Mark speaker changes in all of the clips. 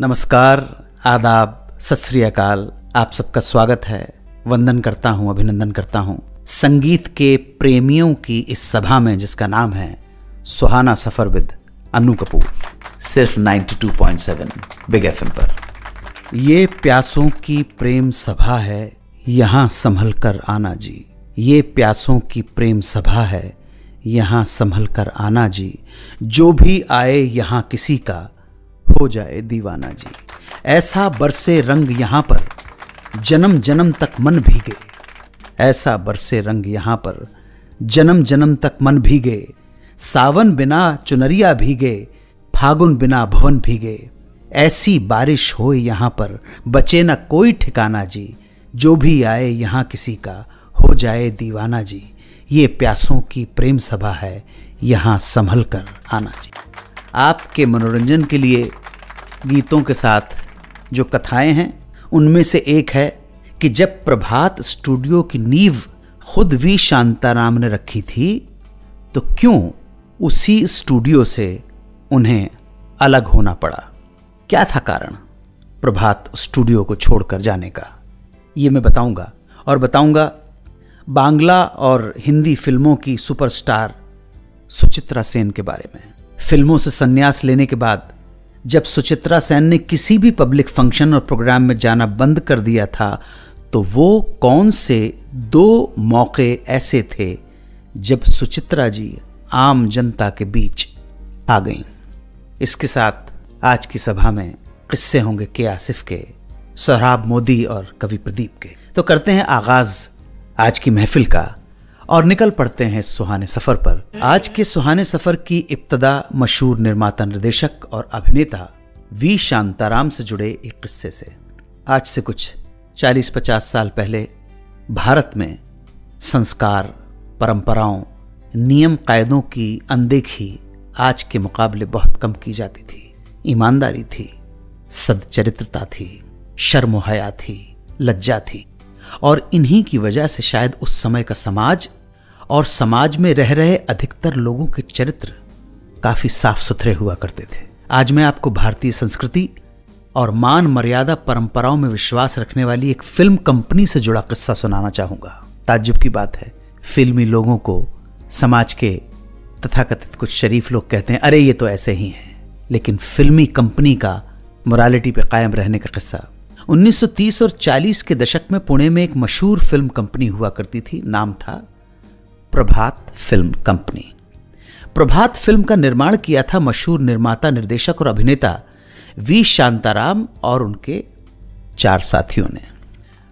Speaker 1: नमस्कार, आदाब सत अकाल आप सबका स्वागत है। वंदन करता हूँ, अभिनंदन करता हूँ। संगीत के प्रेमियों की इस सभा में, जिसका नाम है सुहाना सफ़र विद अनु कपूर, सिर्फ़ 92.7 बिग एफएम पर। ये प्यासों की प्रेम सभा है, यहाँ संभल कर आना जी। ये प्यासों की प्रेम सभा है, यहाँ संभल कर आना जी। जो भी आए यहाँ किसी का हो जाए दीवाना जी। ऐसा बरसे रंग यहाँ पर जन्म जन्म तक मन भीगे। ऐसा बरसे रंग यहाँ पर जन्म जन्म तक मन भीगे। सावन बिना चुनरिया भीगे, फागुन बिना भवन भीगे। ऐसी बारिश हो यहाँ पर, बचे न कोई ठिकाना जी। जो भी आए यहाँ किसी का, हो जाए दीवाना जी। ये प्यासों की प्रेम सभा है, यहाँ संभल कर आना जी। आपके मनोरंजन के लिए गीतों के साथ जो कथाएँ हैं, उनमें से एक है कि जब प्रभात स्टूडियो की नींव खुद वी शांताराम ने रखी थी तो क्यों उसी स्टूडियो से उन्हें अलग होना पड़ा? क्या था कारण प्रभात स्टूडियो को छोड़कर जाने का? ये मैं बताऊँगा, और बताऊँगा बांग्ला और हिंदी फ़िल्मों की सुपरस्टार सुचित्रा सेन के बारे में। फ़िल्मों से संन्यास लेने के बाद जब सुचित्रा सेन ने किसी भी पब्लिक फ़ंक्शन और प्रोग्राम में जाना बंद कर दिया था तो वो कौन से दो मौके ऐसे थे जब सुचित्रा जी आम जनता के बीच आ गईं। इसके साथ आज की सभा में किस्से होंगे के आसिफ के सोहराब मोदी और कवि प्रदीप के। तो करते हैं आगाज़ आज की महफिल का। और निकल पड़ते हैं सुहाने सफ़र पर। आज के सुहाने सफ़र की इब्तदा मशहूर निर्माता निर्देशक और अभिनेता वी शांताराम से जुड़े एक किस्से से। आज से कुछ 40-50 साल पहले भारत में संस्कार, परंपराओं, नियम कायदों की अनदेखी आज के मुकाबले बहुत कम की जाती थी। ईमानदारी थी, सदचरित्रता थी शर्म हया थी, लज्जा थी। और इन्हीं की वजह से शायद उस समय का समाज और समाज में रह रहे अधिकतर लोगों के चरित्र काफ़ी साफ़ सुथरे हुआ करते थे। आज मैं आपको भारतीय संस्कृति और मान मर्यादा परंपराओं में विश्वास रखने वाली एक फ़िल्म कंपनी से जुड़ा किस्सा सुनाना चाहूँगा। ताज्जुब की बात है, फिल्मी लोगों को समाज के तथाकथित कुछ शरीफ लोग कहते हैं, अरे, ये तो ऐसे ही हैं। लेकिन फिल्मी कंपनी का मोरालिटी पे कायम रहने का किस्सा। 1930 और 40 के दशक में पुणे में एक मशहूर फ़िल्म कंपनी हुआ करती थी, नाम था Prabhat film company. Prabhat film का निर्माण किया था मशहूर निर्माता, निर्देशक और अभिनेता वी शांताराम और उनके चार साथियों ने।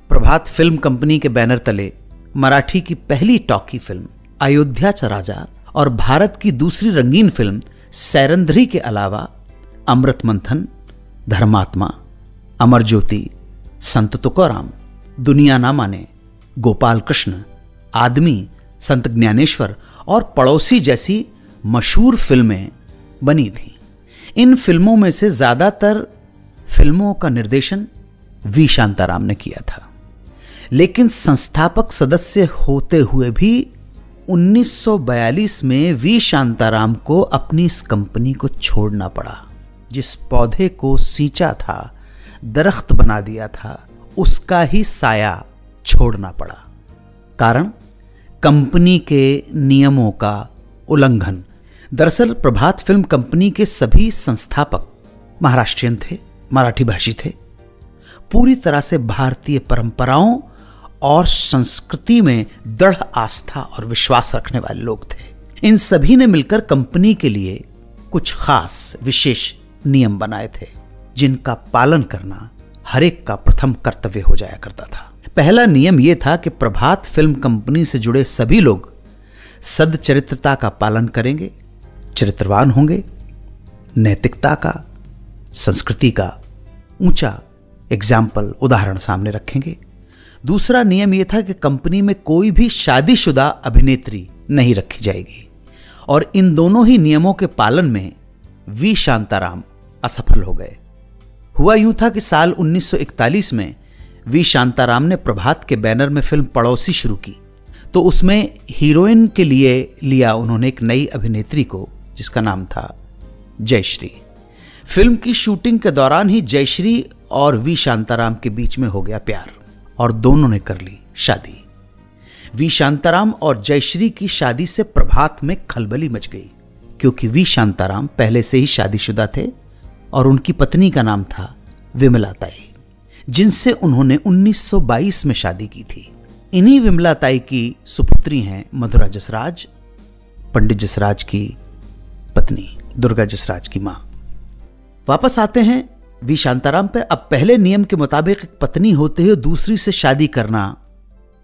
Speaker 1: प्रभात फ़िल्म कंपनी के बैनर तले मराठी की पहली टॉकी फ़िल्म, अयोध्या च राजा और भारत की दूसरी रंगीन फ़िल्म, सैरंध्री के अलावा अमृत मंथन, धर्मात्मा, अमर ज्योति, संत तुकोराम, दुनिया ना माने, गोपाल कृष्ण, आदमी संत ज्ञानेश्वर और पड़ोसी जैसी मशहूर फ़िल्में बनी थीं। इन फ़िल्मों में से ज़्यादातर फ़िल्मों का निर्देशन वी. शांताराम ने किया था। लेकिन संस्थापक सदस्य होते हुए भी 1942 में वी. शांताराम को अपनी इस कंपनी को छोड़ना पड़ा, जिस पौधे को सींचा था, दरख्त बना दिया था, उसका ही साया छोड़ना पड़ा। कारण? कंपनी के नियमों का उल्लंघन। दरअसल प्रभात फ़िल्म कंपनी के सभी संस्थापक महाराष्ट्रियन थे, मराठी भाषी थे। पूरी तरह से भारतीय परंपराओं और संस्कृति में दृढ़ आस्था और विश्वास रखने वाले लोग थे। इन सभी ने मिलकर कंपनी के लिए कुछ खास, विशेष नियम बनाए थे, जिनका पालन करना हरेक का प्रथम कर्तव्य हो जाया करता था। पहला नियम यह था कि प्रभात फ़िल्म कंपनी से जुड़े सभी लोग सदचरित्रता का पालन करेंगे, चरित्रवान होंगे, नैतिकता का, संस्कृति का ऊँचा एग्ज़ाम्पल, उदाहरण सामने रखेंगे। दूसरा नियम यह था कि कंपनी में कोई भी शादीशुदा अभिनेत्री नहीं रखी जाएगी और इन दोनों ही नियमों के पालन में वी शांताराम असफल हो गए। हुआ यूँ था कि साल 1941 में वी शांताराम ने प्रभात के बैनर में फ़िल्म पड़ोसी शुरू की। तो उसमें हीरोइन के लिए लिया उन्होंने एक नई अभिनेत्री को, जिसका नाम था जयश्री। फ़िल्म की शूटिंग के दौरान ही जयश्री और वी शांताराम के बीच में हो गया प्यार, और दोनों ने कर ली शादी। वी शांताराम और जयश्री की शादी से प्रभात में खलबली मच गई, क्योंकि वी शांताराम पहले से ही शादीशुदा थे, और उनकी पत्नी का नाम था विमला ताई। जिनसे उन्होंने 1922 में शादी की थी। इन्हीं विमला ताई की सुपुत्री हैं मधुरा जसराज, पंडित जसराज की पत्नी, दुर्गा जसराज की माँ। वापस आते हैं वी शांताराम पर अब पहले नियम के मुताबिक पत्नी होते हुए दूसरी से शादी करना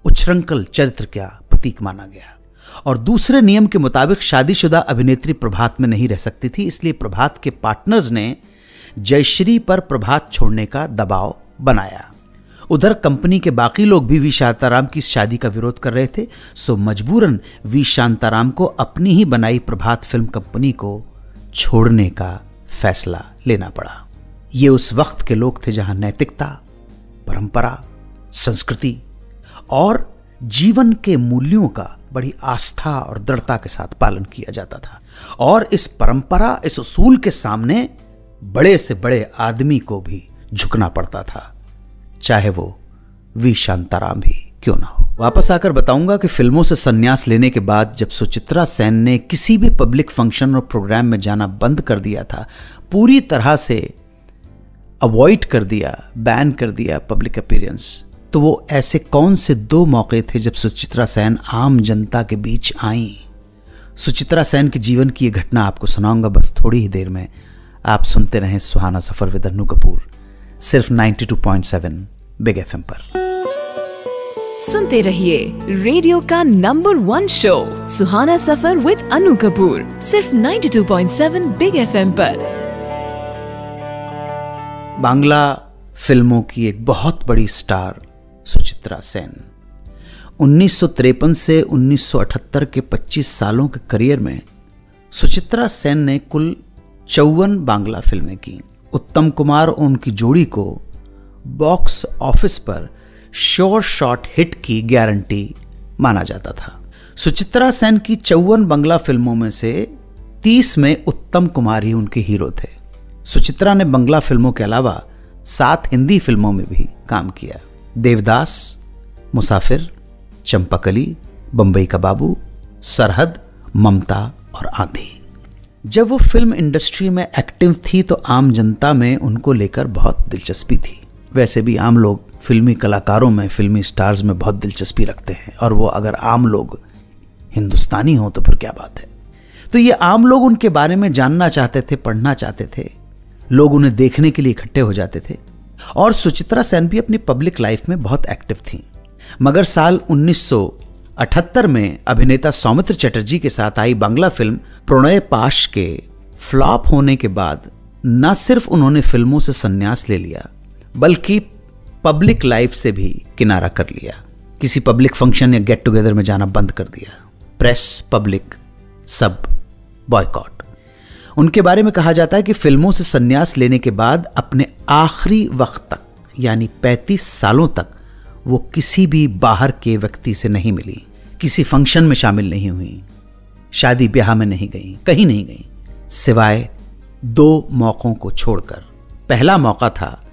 Speaker 1: उच्छृंखल चरित्र का प्रतीक माना गया। और दूसरे नियम के मुताबिक शादीशुदा अभिनेत्री प्रभात में नहीं रह सकती थी, इसलिए प्रभात के पार्टनर्स ने जयश्री पर प्रभात छोड़ने का दबाव बनाया। उधर कंपनी के बाकी लोग भी वी शांताराम की शादी का विरोध कर रहे थे, सो मजबूरन वी शांताराम को अपनी ही बनाई प्रभात फ़िल्म कंपनी को छोड़ने का फैसला लेना पड़ा। ये उस वक्त के लोग थे जहाँ नैतिकता, परंपरा, संस्कृति और जीवन के मूल्यों का बड़ी आस्था और दृढ़ता के साथ पालन किया जाता था। और इस परंपरा, इस उसूल के सामने बड़े से बड़े आदमी को भी झुकना पड़ता था। चाहे वो वी शांताराम भी क्यों ना हो। वापस आकर बताऊँगा कि फ़िल्मों से संन्यास लेने के बाद जब सुचित्रा सेन ने किसी भी पब्लिक फ़ंक्शन और प्रोग्राम में जाना बंद कर दिया था, पूरी तरह से अवॉइड कर दिया, बैन कर दिया पब्लिक अपीयरेंस तो वो ऐसे कौन से दो मौके थे जब सुचित्रा सेन आम जनता के बीच आई? सुचित्रा सेन के जीवन की यह घटना आपको सुनाऊँगा बस थोड़ी ही देर में। आप सुनते रहें सुहाना सफ़र विद अनु कपूर। सिर्फ़ 92.7 बिग एफएम पर।
Speaker 2: सुनते रहिए रेडियो का number one show Suhana Safar with Anu Kapoor सिर्फ़ 92.7 बिग एफएम पर।
Speaker 1: बांग्ला फ़िल्मों की एक बहुत बड़ी स्टार सुचित्रा सेन। 1953 से 1978 के 25 सालों के करियर में सुचित्रा सेन ने कुल चौवन बांग्ला फ़िल्में की। उत्तम कुमार और उनकी जोड़ी को बॉक्स ऑफ़िस पर श्योर शॉट हिट की गारंटी माना जाता था। सुचित्रा सेन की चौवन बंगला फ़िल्मों में से 30 में उत्तम कुमार ही उनके हीरो थे। सुचित्रा ने बंगला फ़िल्मों के अलावा सात हिंदी फ़िल्मों में भी काम किया। देवदास, मुसाफिर, चंपकली, बंबई का बाबू, सरहद, ममता और आंधी। जब वो फ़िल्म इंडस्ट्री में एक्टिव थी तो आम जनता में उनको लेकर बहुत दिलचस्पी थी। वैसे भी आम लोग फिल्मी कलाकारों में फिल्मी स्टार्स में बहुत दिलचस्पी रखते हैं और वो अगर आम लोग हिंदुस्तानी हो तो फिर क्या बात है? तो ये आम लोग उनके बारे में जानना चाहते थे, पढ़ना चाहते थे। लोग उन्हें देखने के लिए इकट्ठे हो जाते थे। और सुचित्रा सेन भी अपनी पब्लिक लाइफ में बहुत एक्टिव थी। मगर साल 1978 में अभिनेता सौमित्र चटर्जी के साथ आई बांग्ला फ़िल्म प्रणय पाश के फ्लॉप होने के बाद न सिर्फ़ उन्होंने फ़िल्मों से संन्यास ले लिया, बल्कि पब्लिक लाइफ से भी किनारा कर लिया। किसी पब्लिक फ़ंक्शन या गेट टुगेदर में जाना बंद कर दिया। प्रेस, पब्लिक, सब बॉयकॉट। उनके बारे में कहा जाता है कि फ़िल्मों से संन्यास लेने के बाद अपने आखिरी वक्त तक, यानी 35 सालों तक वो किसी भी बाहर के व्यक्ति से नहीं मिली, किसी फ़ंक्शन में शामिल नहीं हुई, शादी ब्याह में नहीं गई, कहीं नहीं गई, सिवाय दो मौक़ों को छोड़कर। पहला मौका था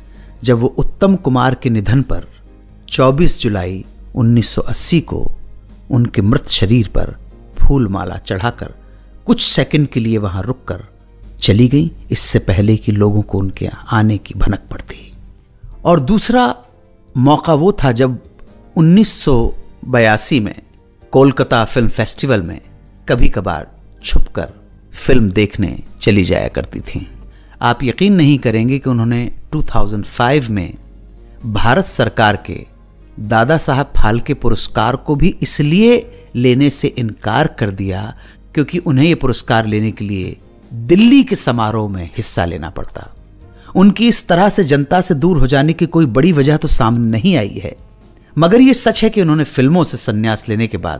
Speaker 1: जब वो उत्तम कुमार के निधन पर 24 जुलाई 1980 को उनके मृत शरीर पर फूल माला चढ़ाकर कुछ सेकंड के लिए वहाँ रुककर चली गई। इससे पहले कि लोगों को उनके आने की भनक पड़ती। और दूसरा मौका वो था जब 1982 में कोलकाता फ़िल्म फेस्टिवल में कभी कभार छुपकर फ़िल्म देखने चली जाया करती थी। आप यकीन नहीं करेंगे कि उन्होंने 2005 में भारत सरकार के दादा साहब फाल्के पुरस्कार को भी इसलिए लेने से इनकार कर दिया क्योंकि उन्हें यह पुरस्कार लेने के लिए दिल्ली के समारोह में हिस्सा लेना पड़ता। उनकी इस तरह से जनता से दूर हो जाने की कोई बड़ी वजह तो सामने नहीं आई है। मगर यह सच है कि उन्होंने फ़िल्मों से संन्यास लेने के बाद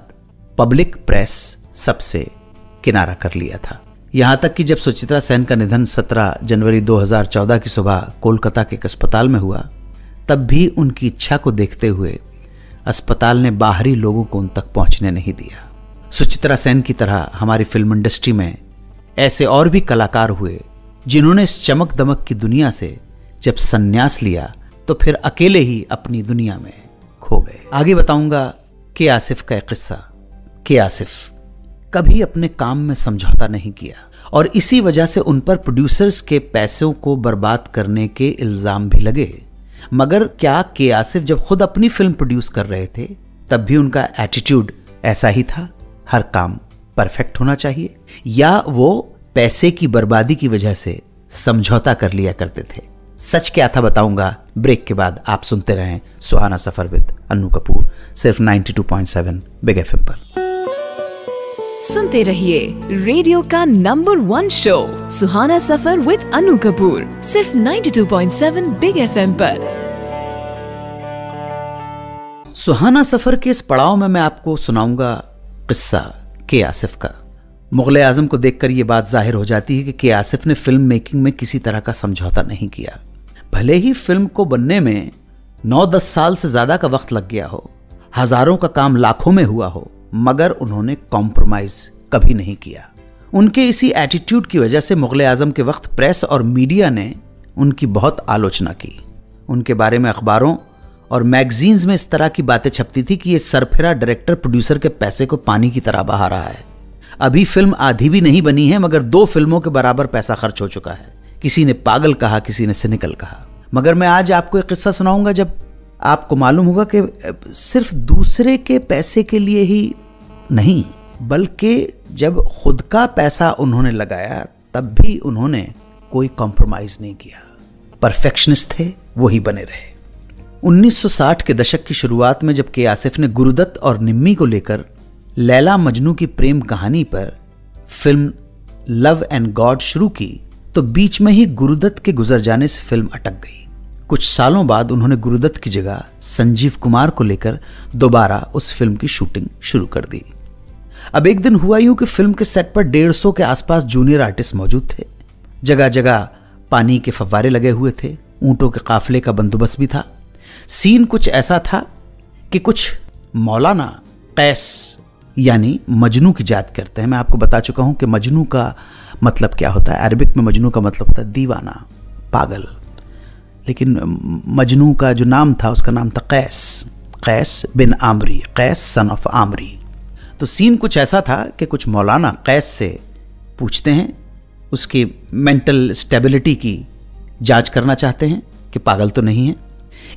Speaker 1: पब्लिक प्रेस सबसे किनारा कर लिया था। यहाँ तक कि जब सुचित्रा सेन का निधन 17 जनवरी 2014 की सुबह कोलकाता के एक अस्पताल में हुआ, तब भी उनकी इच्छा को देखते हुए अस्पताल ने बाहरी लोगों को उन तक पहुँचने नहीं दिया। सुचित्रा सेन की तरह हमारी फ़िल्म इंडस्ट्री में ऐसे और भी कलाकार हुए जिन्होंने इस चमक दमक की दुनिया से जब सन्यास लिया तो फिर अकेले ही अपनी दुनिया में खो गए। आगे बताऊँगा के आसिफ का एक किस्सा। के आसिफ कभी अपने काम में समझौता नहीं किया और इसी वजह से उन पर प्रोड्यूसर्स के पैसों को बर्बाद करने के इल्ज़ाम भी लगे। मगर क्या के आसिफ जब खुद अपनी फ़िल्म प्रोड्यूस कर रहे थे, तब भी उनका एटीट्यूड ऐसा ही था? हर काम परफेक्ट होना चाहिए? या वो पैसे की बर्बादी की वजह से समझौता कर लिया करते थे। सच क्या था बताऊँगा? ब्रेक के बाद आप सुनते रहें सुहाना सफ़र विद अन्नू कपूर सिर्फ़ 92.7 बिग एफएम पर।
Speaker 2: सुनते रहिए रेडियो का number one show Suhana Safar with Anu Kapoor सिर्फ़ 92.7 बिग एफएम पर।
Speaker 1: सुहाना सफ़र के इस पड़ाव में मैं आपको सुनाऊँगा किस्सा के आसिफ का। मुगल आज़म को देखकर यह बात ज़ाहिर हो जाती है कि के आसिफ ने फ़िल्म मेकिंग में किसी तरह का समझौता नहीं किया। भले ही फ़िल्म को बनने में नौ दस साल से ज़्यादा का वक्त लग गया हो, हज़ारों का काम लाखों में हुआ हो, मगर उन्होंने कॉम्प्रोमाइज कभी नहीं किया। उनके इसी एटीट्यूड की वजह से मुगल आज़म के वक्त प्रेस और मीडिया ने उनकी बहुत आलोचना की। उनके बारे में अखबारों और मैगजीन्स में इस तरह की बातें छपती थी कि ये सरफिरा डायरेक्टर प्रोड्यूसर के पैसे को पानी की तरह बहा रहा है। अभी फ़िल्म आधी भी नहीं बनी है, मगर दो फ़िल्मों के बराबर पैसा खर्च हो चुका है। किसी ने पागल कहा, किसी ने सिनिकल कहा। मगर मैं आज आपको एक किस्सा सुनाऊँगा, जब आपको मालूम होगा कि सिर्फ़ दूसरे के पैसे के लिए ही नहीं, बल्कि जब खुद का पैसा उन्होंने लगाया, तब भी उन्होंने कोई कॉम्प्रोमाइज नहीं किया। परफेक्शनिस्ट थे, वही बने रहे। 1960 के दशक की शुरुआत में जब के आसिफ ने गुरुदत्त और निम्मी को लेकर लैला मजनू की प्रेम कहानी पर फ़िल्म लव एंड गॉड शुरू की तो बीच में ही गुरुदत्त के गुजर जाने से फ़िल्म अटक गई। कुछ सालों बाद उन्होंने गुरुदत्त की जगह संजीव कुमार को लेकर दोबारा उस फ़िल्म की शूटिंग शुरू कर दी। अब एक दिन हुआ यूँ कि फ़िल्म के सेट पर डेढ़ सौ के आसपास जूनियर आर्टिस्ट मौजूद थे। जगह जगह पानी के फव्वारे लगे हुए थे, ऊंटों के काफिले का बंदोबस्त भी था। सीन कुछ ऐसा था कि कुछ मौलाना कैस यानी मजनू की जात करते हैं। मैं आपको बता चुका हूँ कि मजनू का मतलब क्या होता है। अरबिक में मजनू का मतलब होता है दीवाना, पागल। लेकिन मजनू का जो नाम था, उसका नाम था Qais. Qais bin Amri, Qais son of Amri. तो सीन कुछ ऐसा था कि कुछ मौलाना कैस से पूछते हैं, उसकी मेंटल स्टेबिलिटी की जाँच करना चाहते हैं कि पागल तो नहीं है।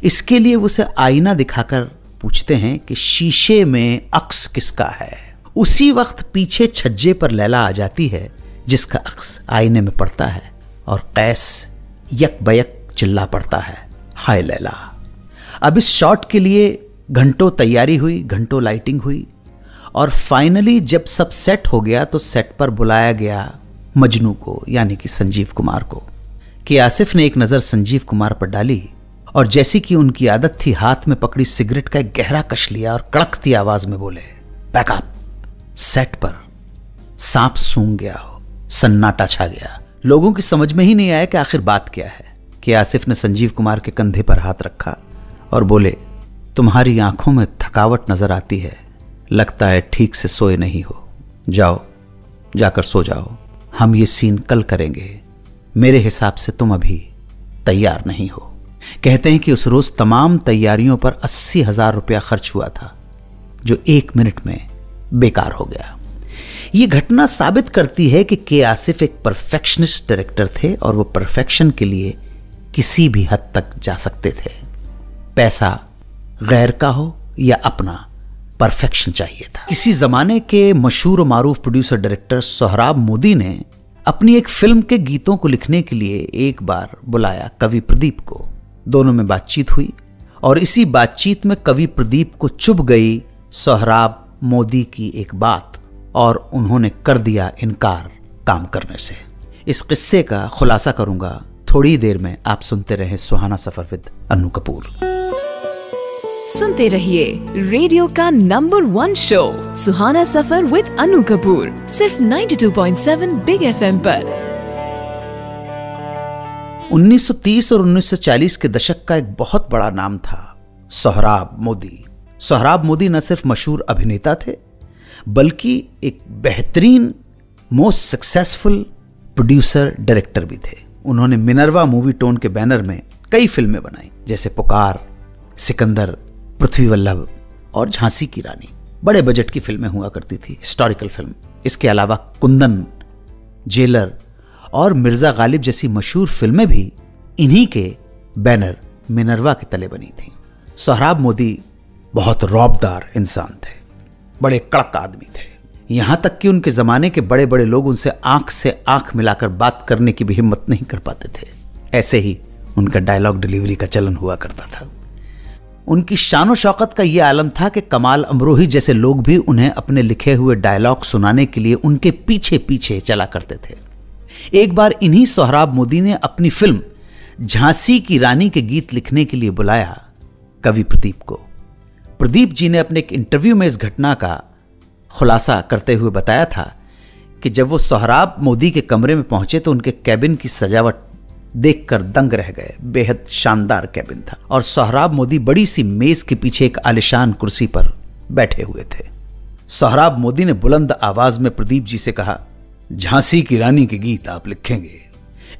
Speaker 1: इसके लिए उसे आईना दिखाकर पूछते हैं कि शीशे में अक्स किसका है? उसी वक्त पीछे छज्जे पर लैला आ जाती है, जिसका अक्स आईने में पड़ता है और कैस यक बयक चिल्ला पड़ता है। हाय लैला। अब इस शॉट के लिए घंटों तैयारी हुई, घंटों लाइटिंग हुई और फाइनली जब सब सेट हो गया तो सेट पर बुलाया गया मजनू को, यानी कि संजीव कुमार को। कि आसिफ ने एक नज़र संजीव कुमार पर डाली और जैसी कि उनकी आदत थी, हाथ में पकड़ी सिगरेट का एक गहरा कश लिया और कड़कती आवाज़ में बोले, बैकअप, सेट पर सांप सूंघ गया हो, सन्नाटा छा गया। लोगों की समझ में ही नहीं आया कि आखिर बात क्या है, कि आसिफ ने संजीव कुमार के कंधे पर हाथ रखा और बोले, तुम्हारी आँखों में थकावट नज़र आती है, लगता है ठीक से सोए नहीं हो। जाओ, जाकर सो जाओ। हम ये सीन कल करेंगे। मेरे हिसाब से तुम अभी तैयार नहीं हो। कहते हैं कि उस रोज तमाम तैयारियों पर अस्सी हज़ार रुपया खर्च हुआ था, जो एक मिनट में बेकार हो गया। यह घटना साबित करती है कि के आसिफ एक परफेक्शनिस्ट डायरेक्टर थे और वो परफेक्शन के लिए किसी भी हद तक जा सकते थे। पैसा गैर का हो या अपना, परफेक्शन चाहिए था। किसी जमाने के मशहूर मारूफ प्रोड्यूसर डायरेक्टर सोहराब मोदी ने अपनी एक फ़िल्म के गीतों को लिखने के लिए एक बार बुलाया कवि प्रदीप को। दोनों में बातचीत हुई और इसी बातचीत में कवि प्रदीप को चुभ गई सोहराब मोदी की एक बात और उन्होंने कर दिया इनकार काम करने से। इस किस्से का खुलासा करूँगा। थोड़ी देर में आप सुनते रहे सुहाना सफ़र विद अनु कपूर।
Speaker 2: सुनते रहिए रेडियो का number one show Suhana Safar with Anu Kapoor, सिर्फ़ 92.7 बिग एफएम पर।
Speaker 1: 1930 और 1940 के दशक का एक बहुत बड़ा नाम था, सोहराब मोदी। सोहराब मोदी न सिर्फ़ मशहूर अभिनेता थे, बल्कि एक बेहतरीन मोस्ट सक्सेसफुल प्रोड्यूसर डायरेक्टर भी थे। उन्होंने मिनरवा मूवी टोन के बैनर में कई फ़िल्में बनाई, जैसे पुकार, सिकंदर पृथ्वी वल्लभ और झांसी की रानी। बड़े बजट की फ़िल्में हुआ करती थी हिस्टोरिकल फ़िल्म इसके अलावा कुंदन जेलर और मिर्ज़ा गालिब जैसी मशहूर फ़िल्में भी इन्हीं के बैनर मिनरवा के तले बनी थी। सोहराब मोदी बहुत रौबदार इंसान थे, बड़े कड़क आदमी थे। यहाँ तक कि उनके जमाने के बड़े बड़े लोग उनसे आँख से आँख मिलाकर बात करने की भी हिम्मत नहीं कर पाते थे। ऐसे ही उनका डायलॉग डिलीवरी का चलन हुआ करता था। उनकी शान शौकत का यह आलम था कि कमाल अमरोही जैसे लोग भी उन्हें अपने लिखे हुए डायलॉग सुनाने के लिए उनके पीछे पीछे चला करते थे। एक बार इन्हीं सोहराब मोदी ने अपनी फ़िल्म झांसी की रानी के गीत लिखने के लिए बुलाया कवि प्रदीप को। प्रदीप जी ने अपने एक इंटरव्यू में इस घटना का खुलासा करते हुए बताया था कि जब वो सोहराब मोदी के कमरे में पहुँचे तो उनके कैबिन की सजावट देखकर दंग रह गए। बेहद शानदार कैबिन था और सोहराब मोदी बड़ी सी मेज के पीछे एक आलिशान कुर्सी पर बैठे हुए थे। सोहराब मोदी ने बुलंद आवाज़ में प्रदीप जी से कहा झांसी की रानी के गीत आप लिखेंगे।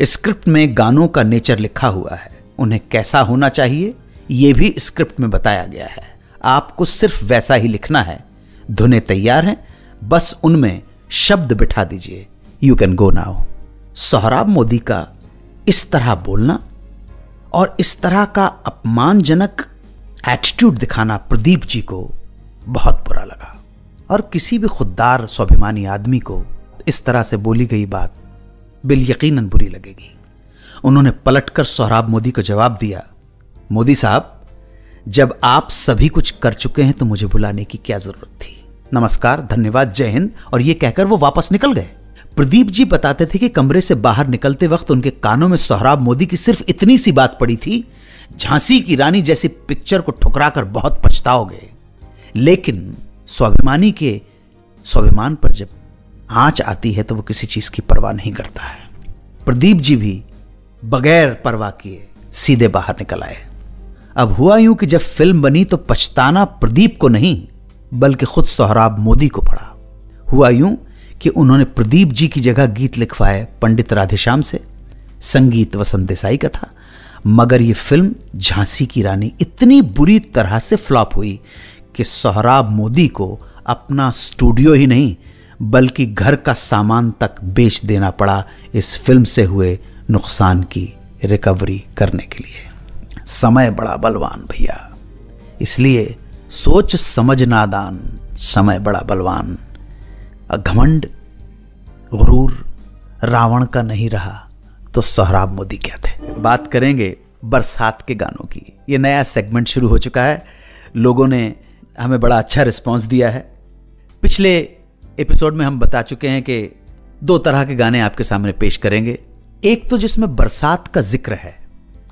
Speaker 1: स्क्रिप्ट में गानों का नेचर लिखा हुआ है। उन्हें कैसा होना चाहिए यह भी स्क्रिप्ट में बताया गया है। आपको सिर्फ़ वैसा ही लिखना है। धुने तैयार हैं, बस उनमें शब्द बिठा दीजिए। You can go now Sohrab Modi का इस तरह बोलना और इस तरह का अपमानजनक एटीट्यूड दिखाना प्रदीप जी को बहुत बुरा लगा। और किसी भी खुददार, स्वाभिमानी आदमी को इस तरह से बोली गई बात बिल यकीनन बुरी लगेगी। उन्होंने पलटकर सोहराब मोदी को जवाब दिया, मोदी साहब, जब आप सभी कुछ कर चुके हैं तो मुझे बुलाने की क्या ज़रूरत थी? नमस्कार, धन्यवाद, जय हिंद। और यह कहकर वो वापस निकल गए। प्रदीप जी बताते थे कि कमरे से बाहर निकलते वक्त उनके कानों में सोहराब मोदी की सिर्फ़ इतनी सी बात पड़ी थी, झांसी की रानी जैसी पिक्चर को ठुकराकर बहुत पछताओगे। लेकिन स्वाभिमानी के स्वाभिमान पर जब आँच आती है तो वो किसी चीज़ की परवाह नहीं करता है। प्रदीप जी भी बगैर परवाह किए सीधे बाहर निकल आए। अब हुआ यूँ कि जब फ़िल्म बनी तो पछताना प्रदीप को नहीं, बल्कि खुद सोहराब मोदी को पड़ा। हुआ यूँ कि उन्होंने प्रदीप जी की जगह गीत लिखवाए पंडित राधेश्याम से, संगीत वसंत देसाई का था मगर यह फ़िल्म झांसी की रानी इतनी बुरी तरह से फ्लॉप हुई कि सोहराब मोदी को अपना स्टूडियो ही नहीं बल्कि घर का सामान तक बेच देना पड़ा इस फ़िल्म से हुए नुकसान की रिकवरी करने के लिए। समय बड़ा बलवान भैया। इसलिए सोच, समझ, नादान, समय बड़ा बलवान। घमंड गुरूर, रावण का नहीं रहा तो सोहराब मोदी क्या थे? बात करेंगे बरसात के गानों की। ये नया सेगमेंट शुरू हो चुका है। लोगों ने हमें बड़ा अच्छा रिस्पांस दिया है। पिछले एपिसोड में हम बता चुके हैं कि दो तरह के गाने आपके सामने पेश करेंगे। एक तो जिसमें बरसात का ज़िक्र है,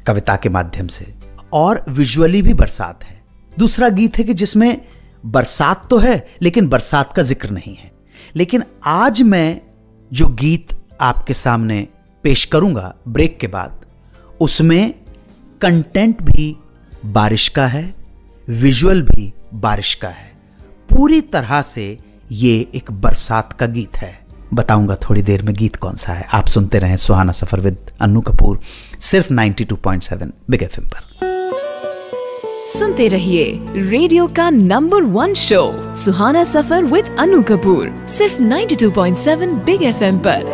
Speaker 1: कविता के माध्यम से, और विजुअली भी बरसात है। दूसरा गीत है कि जिसमें बरसात तो है, लेकिन बरसात का ज़िक्र नहीं है। लेकिन आज मैं जो गीत आपके सामने पेश करूँगा ब्रेक के बाद, उसमें कंटेंट भी बारिश का है, विजुअल भी बारिश का है। पूरी तरह से ये एक बरसात का गीत है। बताऊँगा थोड़ी देर में गीत कौन सा है। आप सुनते रहें सुहाना सफ़र विद अन्नू कपूर सिर्फ़ 92.7 बिग एफएम पर।
Speaker 2: सुनते रहिए रेडियो का number one show Suhana Safar with Anu Kapoor सिर्फ़ 92.7 बिग एफएम पर।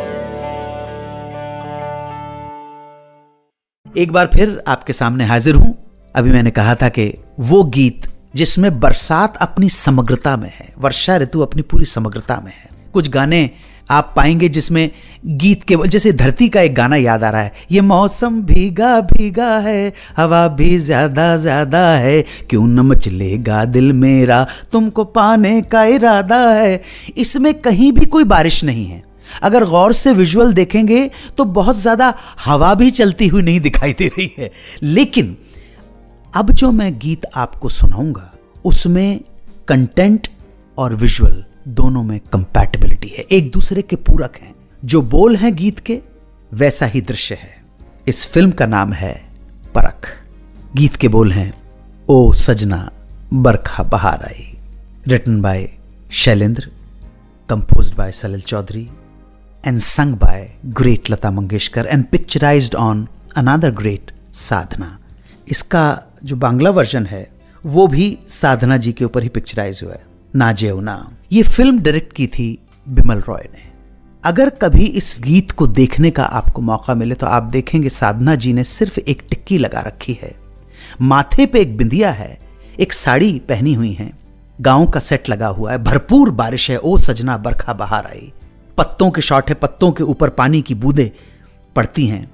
Speaker 1: एक बार फिर आपके सामने हाजिर हूँ। अभी मैंने कहा था कि वो गीत जिसमें बरसात अपनी समग्रता में है, वर्षा ऋतु अपनी पूरी समग्रता में है। कुछ गाने आप पाएँगे जिसमें गीत के जैसे धरती का एक गाना याद आ रहा है। ये मौसम भीगा भीगा है, हवा भी ज़्यादा ज़्यादा है, क्यों न मचलेगा दिल मेरा, तुमको पाने का इरादा है। इसमें कहीं भी कोई बारिश नहीं है। अगर गौर से विजुअल देखेंगे तो बहुत ज़्यादा हवा भी चलती हुई नहीं दिखाई दे रही है। लेकिन अब जो मैं गीत आपको सुनाऊँगा, उसमें कंटेंट और विजुअल दोनों में कंपैटिबिलिटी है। एक दूसरे के पूरक हैं। जो बोल हैं गीत के, वैसा ही दृश्य है। इस फ़िल्म का नाम है परख। गीत के बोल हैं, ओ सजना, बरखा बहार आई। Written by Shailendra composed by Salil Chowdhury and sung by great Lata Mangeshkar and picturized on another great Sadhana. इसका जो बांग्ला वर्जन है, वो भी साधना जी के ऊपर ही पिक्चराइज हुआ है। ना जेवना ये फ़िल्म डायरेक्ट की थी बिमल रॉय ने। अगर कभी इस गीत को देखने का आपको मौका मिले तो आप देखेंगे साधना जी ने सिर्फ़ एक टिक्की लगा रखी है। माथे पे एक बिंदिया है, एक साड़ी पहनी हुई है। गाँव का सेट लगा हुआ है, भरपूर बारिश है, ओ सजना बरखा बाहर आई। पत्तों के शॉट है, पत्तों के ऊपर पानी की बूंदे पड़ती हैं।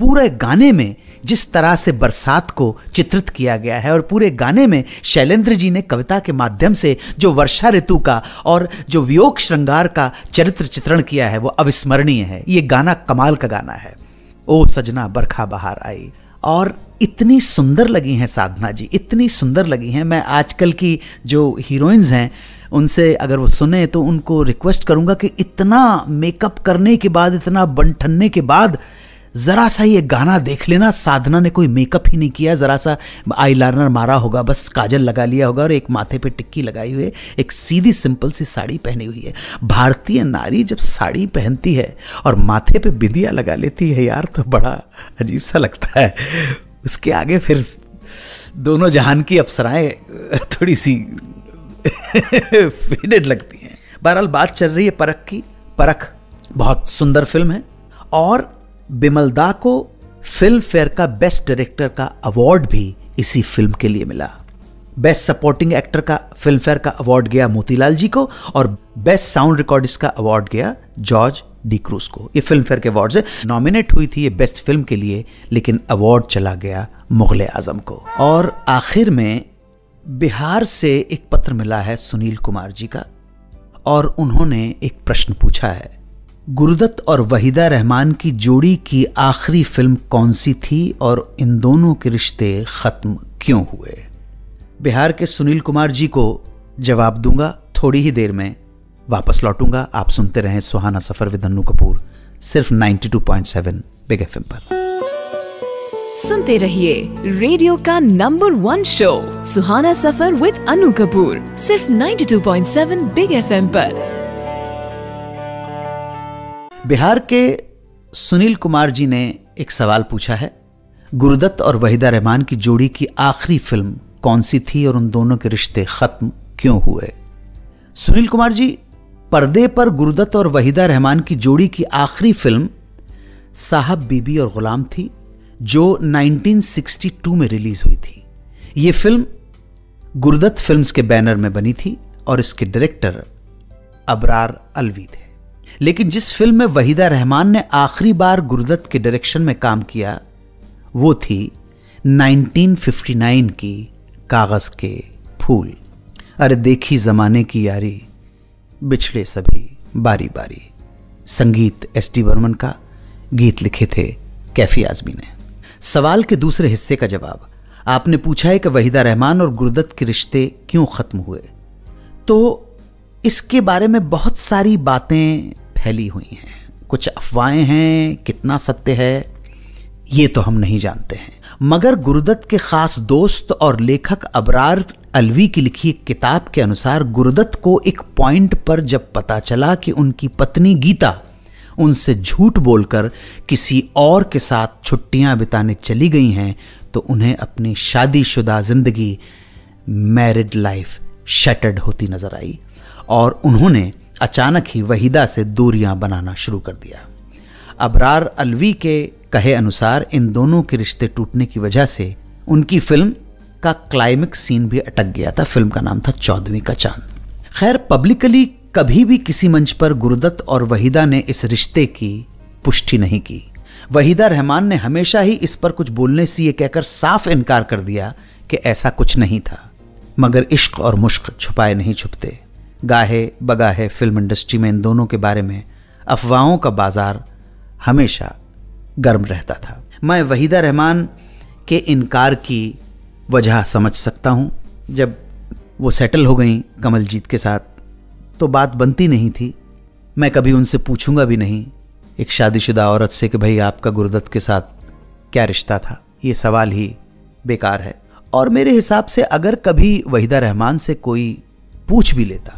Speaker 1: पूरे गाने में जिस तरह से बरसात को चित्रित किया गया है और पूरे गाने में शैलेंद्र जी ने कविता के माध्यम से जो वर्षा ऋतु का और जो वियोग श्रृंगार का चरित्र चित्रण किया है, वो अविस्मरणीय है। ये गाना कमाल का गाना है। ओ सजना, बरखा बाहर आई। और इतनी सुंदर लगी हैं साधना जी, इतनी सुंदर लगी हैं। मैं आजकल की जो हीरोइंस हैं, उनसे अगर वो सुने तो उनको रिक्वेस्ट करूँगा कि इतना मेकअप करने के बाद, इतना बनठनने के बाद ज़रा सा ये गाना देख लेना, साधना ने कोई मेकअप ही नहीं किया, ज़रा सा आई लाइनर मारा होगा, बस काजल लगा लिया होगा और एक माथे पे टिक्की लगाई हुई, एक सीधी सिंपल सी साड़ी पहनी हुई है। भारतीय नारी जब साड़ी पहनती है और माथे पे बिंदिया लगा लेती है यार तो बड़ा अजीब सा लगता है। उसके आगे फिर दोनों जहान की अप्सराएँ, थोड़ी सी फेडेड लगती हैं। बहरहाल बात चल रही है परख की, परख, बहुत सुंदर फ़िल्म है। और बिमलदा को फ़िल्म फेयर का बेस्ट डायरेक्टर का अवार्ड भी इसी फ़िल्म के लिए मिला। बेस्ट सपोर्टिंग एक्टर का फ़िल्म फेयर का अवार्ड गया मोतीलाल जी को और बेस्ट साउंड रिकॉर्डिस्ट का अवार्ड गया जॉर्ज डी क्रूज को। ये फ़िल्म फेयर के अवार्ड से नॉमिनेट हुई थी ये बेस्ट फ़िल्म के लिए, लेकिन अवार्ड चला गया मुगल आज़म को। और आखिर में बिहार से एक पत्र मिला है सुनील कुमार जी का, और उन्होंने एक प्रश्न पूछा है। गुरुदत्त और वहीदा रहमान की जोड़ी की आखिरी फ़िल्म कौन सी थी और इन दोनों के रिश्ते खत्म क्यों हुए? बिहार के सुनील कुमार जी को जवाब दूँगा, थोड़ी ही देर में वापस लौटूँगा। आप सुनते रहें सुहाना सफ़र विद अन्नू कपूर, सिर्फ़ 92.7 बिग एफएम पर।
Speaker 2: सुनते रहिए रेडियो का number one show, Suhana Safar with Anu Kapoor, सिर्फ़ 92.7 बिग एफएम पर।
Speaker 1: बिहार के सुनील कुमार जी ने एक सवाल पूछा है। गुरुदत्त और वहीदा रहमान की जोड़ी की आखिरी फ़िल्म कौन सी थी और उन दोनों के रिश्ते खत्म क्यों हुए? सुनील कुमार जी, पर्दे पर गुरुदत्त और वहीदा रहमान की जोड़ी की आखिरी फ़िल्म साहब बीबी और गुलाम थी, जो 1962 में रिलीज़ हुई थी। यह फ़िल्म गुरुदत्त फिल्म्स के बैनर में बनी थी और इसके डायरेक्टर अबरार अलवी थे। लेकिन जिस फ़िल्म में वहीदा रहमान ने आखिरी बार गुरुदत्त के डायरेक्शन में काम किया, वो थी 1959 की कागज़ के फूल। अरे देखी जमाने की यारी, बिछड़े सभी बारी बारी संगीत एस टी बर्मन का गीत लिखे थे कैफी आजमी ने। सवाल के दूसरे हिस्से का जवाब, आपने पूछा है कि वहीदा रहमान और गुरुदत्त के रिश्ते क्यों खत्म हुए? तो इसके बारे में बहुत सारी बातें फैली हुई हैं। कुछ अफवाहें हैं, कितना सत्य है, ये तो हम नहीं जानते हैं। मगर गुरुदत्त के खास दोस्त और लेखक अबरार अलवी की लिखी एक किताब के अनुसार गुरुदत्त को एक पॉइंट पर जब पता चला कि उनकी पत्नी गीता उनसे झूठ बोलकर किसी और के साथ छुट्टियाँ बिताने चली गई हैं तो उन्हें अपनी शादीशुदा ज़िंदगी मैरिड लाइफ शटर्ड होती नज़र आई। और उन्होंने अचानक ही वहीदा से दूरियाँ बनाना शुरू कर दिया। अबरार अलवी के कहे अनुसार इन दोनों के रिश्ते टूटने की वजह से उनकी फ़िल्म का क्लाइमेक्स सीन भी अटक गया था। फ़िल्म का नाम था चौदहवीं का चाँद। खैर, पब्लिकली कभी भी किसी मंच पर गुरुदत्त और वहीदा ने इस रिश्ते की पुष्टि नहीं की। वहीदा रहमान ने हमेशा ही इस पर कुछ बोलने से यह कहकर साफ़ इनकार कर दिया कि ऐसा कुछ नहीं था। मगर इश्क और मुश्क छुपाए नहीं छुपते। गाहे, बगाहे फ़िल्म इंडस्ट्री में इन दोनों के बारे में अफवाहों का बाज़ार हमेशा गर्म रहता था। मैं वहीदा रहमान के इनकार की वजह समझ सकता हूँ। जब वो सेटल हो गई कमलजीत के साथ तो बात बनती नहीं थी। मैं कभी उनसे पूछूँगा भी नहीं। एक शादीशुदा औरत से कि भाई आपका गुरुदत्त के साथ क्या रिश्ता था? ये सवाल ही बेकार है। और मेरे हिसाब से अगर कभी वहीदा रहमान से कोई पूछ भी लेता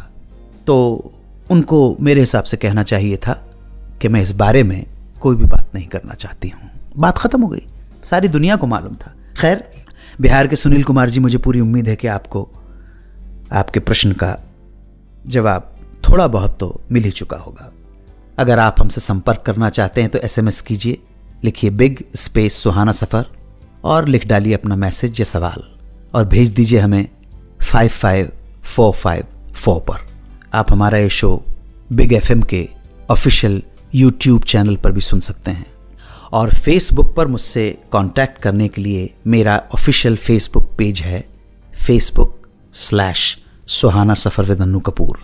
Speaker 1: तो उनको मेरे हिसाब से कहना चाहिए था कि मैं इस बारे में कोई भी बात नहीं करना चाहती हूँ। बात ख़त्म हो गई। सारी दुनिया को मालूम था। खैर, बिहार के सुनील कुमार जी, मुझे पूरी उम्मीद है कि आपको, आपके प्रश्न का जवाब थोड़ा बहुत तो मिल ही चुका होगा। अगर आप हमसे संपर्क करना चाहते हैं तो एसएमएस कीजिए, लिखिए बिग स्पेस सुहाना सफ़र और लिख डालिए अपना मैसेज या सवाल और भेज दीजिए हमें five five four five four पर। आप हमारा ये शो बिग एफ़एम के ऑफिशियल यूट्यूब चैनल पर भी सुन सकते हैं। और फेसबुक पर मुझसे कांटेक्ट करने के लिए मेरा ऑफिशियल फेसबुक पेज है Facebook slash Suhana Safar with Annu Kapoor.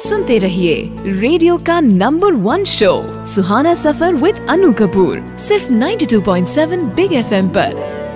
Speaker 2: सुनते रहिए रेडियो का number one show Suhana Safar with Anu Kapoor, सिर्फ़ 92.7 बिग एफएम पर।